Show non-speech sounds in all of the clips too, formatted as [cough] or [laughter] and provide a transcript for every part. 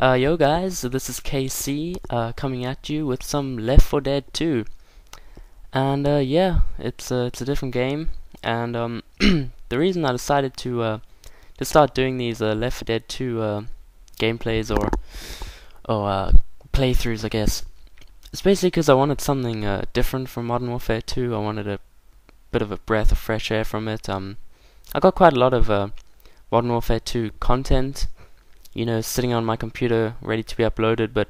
Uh, yo guys, this is KC uh, coming at you with some Left 4 Dead 2, and uh, yeah, it's a it's a different game, and um, [clears throat] the reason I decided to uh, to start doing these uh, Left 4 Dead 2 uh, gameplays or or playthroughs, I guess, it's basically because I wanted something different from Modern Warfare 2. I wanted a bit of a breath of fresh air from it. Um, I got quite a lot of Modern Warfare 2 content you know, sitting on my computer ready to be uploaded, but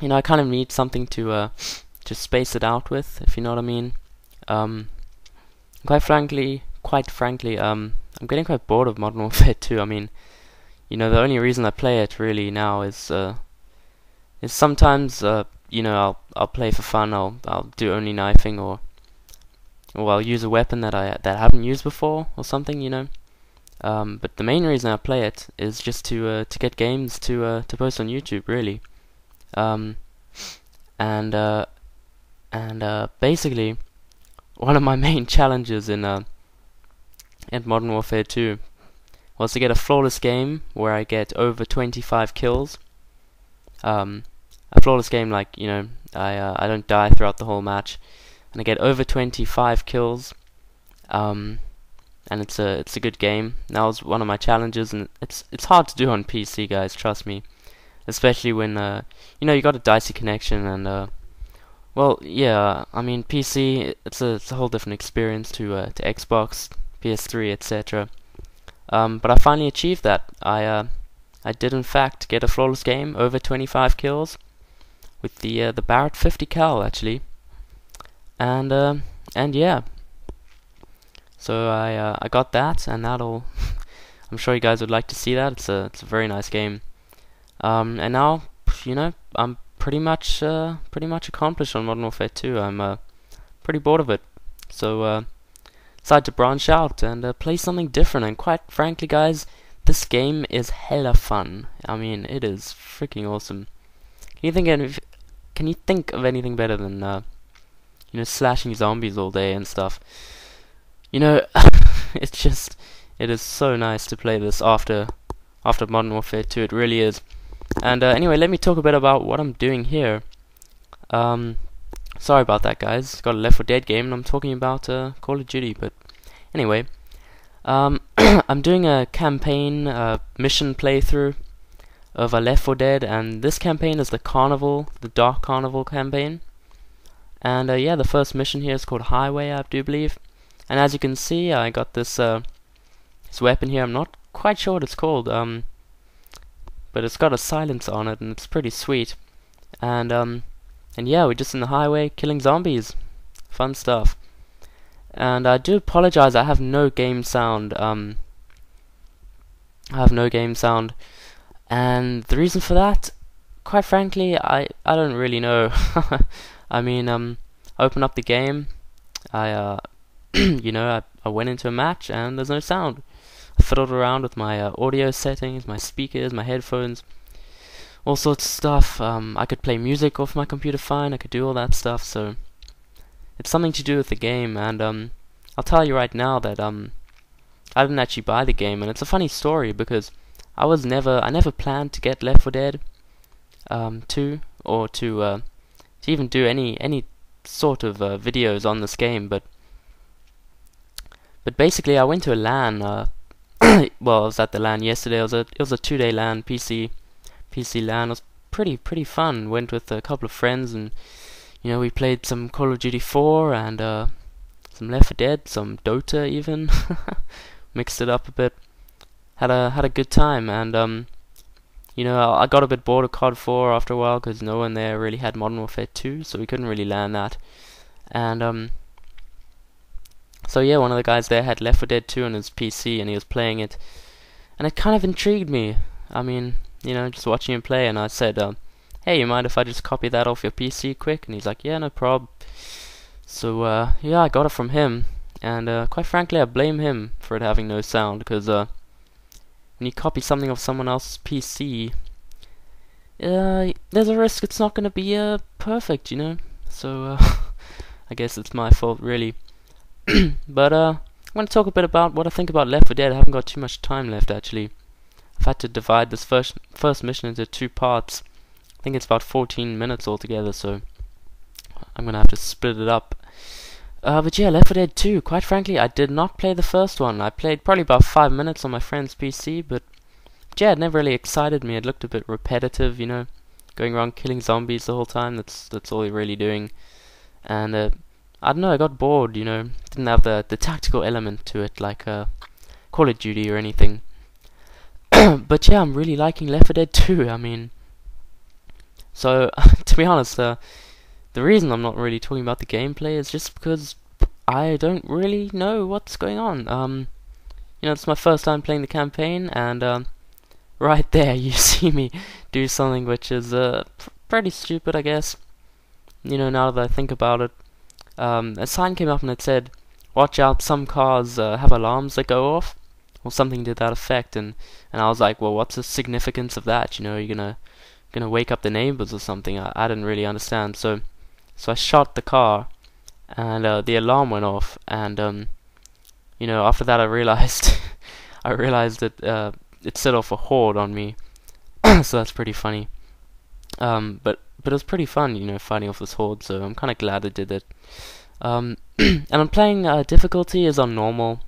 you know, I kind of need something to uh, to space it out with, if you know what I mean. Um, quite frankly, quite frankly, um, I'm getting quite bored of Modern Warfare [laughs] 2. I mean, you know, the only reason I play it really now is uh, is sometimes uh, you know I'll I'll play for fun. I'll I'll do only knifing or or I'll use a weapon that I that I haven't used before or something. You know. Um, but the main reason I play it is just to uh, to get games to uh, to post on YouTube, really. Um, and uh, and uh, basically, one of my [laughs] main challenges in uh, in Modern Warfare 2 was to get a flawless game where I get over 25 kills. Um, a flawless game, like you know, I uh, I don't die throughout the whole match, and I get over 25 kills. Um, and it's a it's a good game. That was one of my challenges, and it's it's hard to do on PC, guys. Trust me, especially when uh, you know you got a dicey connection, and uh, well, yeah. I mean, PC it's a it's a whole different experience to uh, to Xbox, PS3, etc. Um, but I finally achieved that. I uh, I did in fact get a flawless game, over 25 kills, with the uh, the Barrett 50 cal actually, and uh, and yeah. So I uh, I got that, and that'll. [laughs] I'm sure you guys would like to see that. It's a it's a very nice game. Um, and now you know I'm pretty much uh, pretty much accomplished on Modern Warfare 2. I'm uh, pretty bored of it, so uh, decided to branch out and uh, play something different. And quite frankly, guys, this game is hella fun. I mean, it is freaking awesome. Can you think of Can you think of anything better than uh, you know slashing zombies all day and stuff? You know, [laughs] it's just, it is so nice to play this after, after Modern Warfare 2. It really is. And uh, anyway, let me talk a bit about what I'm doing here. Um, sorry about that, guys. Got a Left 4 Dead game, and I'm talking about uh, Call of Duty. But anyway, um, [coughs] I'm doing a campaign uh, mission playthrough of a Left 4 Dead, and this campaign is the Carnival, the Dark Carnival campaign. And uh, yeah, the first mission here is called Highway, I do believe. And as you can see, I got this uh, this weapon here. I'm not quite sure what it's called, um, but it's got a silencer on it, and it's pretty sweet. And um, and yeah, we're just in the highway killing zombies. Fun stuff. And I do apologize. I have no game sound. Um, I have no game sound, and the reason for that, quite frankly, I I don't really know. [laughs] I mean, um, I open up the game. I uh, [clears throat] you know, I, I went into a match and there's no sound. I fiddled around with my uh, audio settings, my speakers, my headphones, all sorts of stuff. Um, I could play music off my computer fine. I could do all that stuff. So it's something to do with the game. And um, I'll tell you right now that um, I didn't actually buy the game, and it's a funny story because I was never, I never planned to get Left 4 Dead um, 2 or to uh, to even do any any sort of uh, videos on this game, but but basically, I went to a LAN. Uh, [coughs] well, I was at the LAN yesterday. It was a it was a two day LAN PC PC LAN. It was pretty pretty fun. Went with a couple of friends and you know we played some Call of Duty 4 and uh, some Left 4 Dead, some Dota even. [laughs] Mixed it up a bit. Had a had a good time and um you know, I got a bit bored of COD 4 after a while because no one there really had Modern Warfare 2, so we couldn't really LAN that. And um, so yeah, one of the guys there had Left 4 Dead 2 on his PC and he was playing it, and it kind of intrigued me. I mean, you know, just watching him play, and I said, um, "Hey, you mind if I just copy that off your PC quick?" And he's like, "Yeah, no prob." So uh, yeah, I got it from him, and uh, quite frankly, I blame him for it having no sound because uh, when you copy something off someone else's PC, uh, there's a risk it's not going to be uh, perfect, you know. So uh, [laughs] I guess it's my fault, really. [clears throat] but uh, I want to talk a bit about what I think about Left 4 Dead. I haven't got too much time left actually. I've had to divide this first first mission into two parts. I think it's about 14 minutes altogether, so I'm gonna have to split it up. Uh, but yeah, Left 4 Dead 2, quite frankly, I did not play the first one. I played probably about 5 minutes on my friend's PC, but yeah, it never really excited me. It looked a bit repetitive, you know, going around killing zombies the whole time. That's that's all you're really doing. And uh, I don't know, I got bored, you know. Didn't have the the tactical element to it like uh, Call of Duty or anything. [coughs] but yeah, I'm really liking Left 4 Dead 2. I mean, so [laughs] to be honest, uh, the reason I'm not really talking about the gameplay is just because I don't really know what's going on. Um, you know, it's my first time playing the campaign, and um, [laughs] right there you [laughs] see me do something which is uh, pretty stupid, I guess. You know, now that I think about it, um, a sign came up and it said, "Watch out, some cars uh, have alarms that go off," or something to that effect. And and I was like, "Well, what's the significance of that? You know, you're gonna gonna wake up the neighbors or something?" I, I didn't really understand. So so I shot the car, and uh, the alarm went off. And um, you know, after that, I realized [laughs] I realized that uh, it set off a horde on me. [coughs] so that's pretty funny. Um, but but it was pretty fun, you know, fighting off this horde. So I'm kind of glad I did it. Um, [clears throat] and I'm playing uh, difficulty is on normal.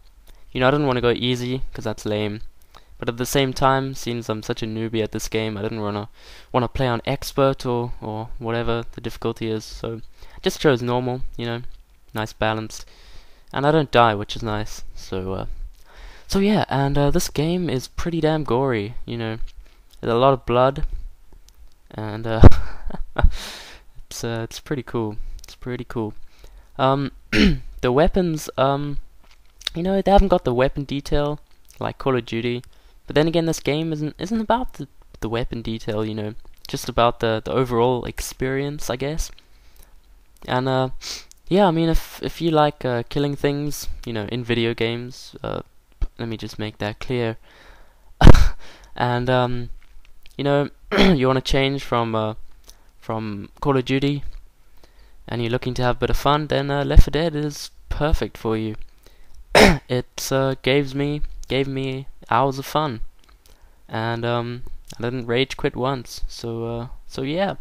You know, I didn't want to go easy because that's lame. But at the same time, since I'm such a newbie at this game, I didn't wanna wanna play on expert or or whatever the difficulty is. So I just chose normal. You know, nice balanced, and I don't die, which is nice. So uh, so yeah, and uh, this game is pretty damn gory. You know, there's a lot of blood, and uh, [laughs] it's uh, it's pretty cool. It's pretty cool. Um, [clears throat] the weapons, um, you know, they haven't got the weapon detail like Call of Duty. But then again, this game isn't isn't about the the weapon detail, you know, just about the the overall experience, I guess. And uh, yeah, I mean, if if you like uh, killing things, you know, in video games, uh, let me just make that clear. [laughs] and um, you know, [clears throat] you want to change from uh, from Call of Duty, and you're looking to have a bit of fun, then uh, Left 4 Dead is perfect for you. [clears throat] it uh, gives me gave me hours of fun, and um, I didn't rage quit once. So uh, so yeah,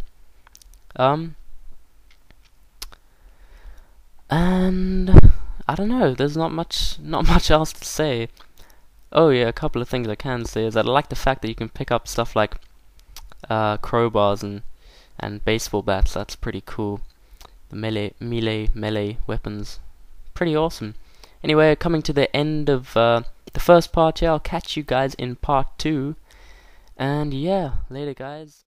um, and I don't know. There's not much [laughs] not much else to say. Oh yeah, a couple of things I can say is that I like the fact that you can pick up stuff like uh, crowbars and and baseball bats. That's pretty cool. The melee melee melee weapons, pretty awesome. Anyway, coming to the end of uh, the first part here. I'll catch you guys in part two. And yeah, later guys.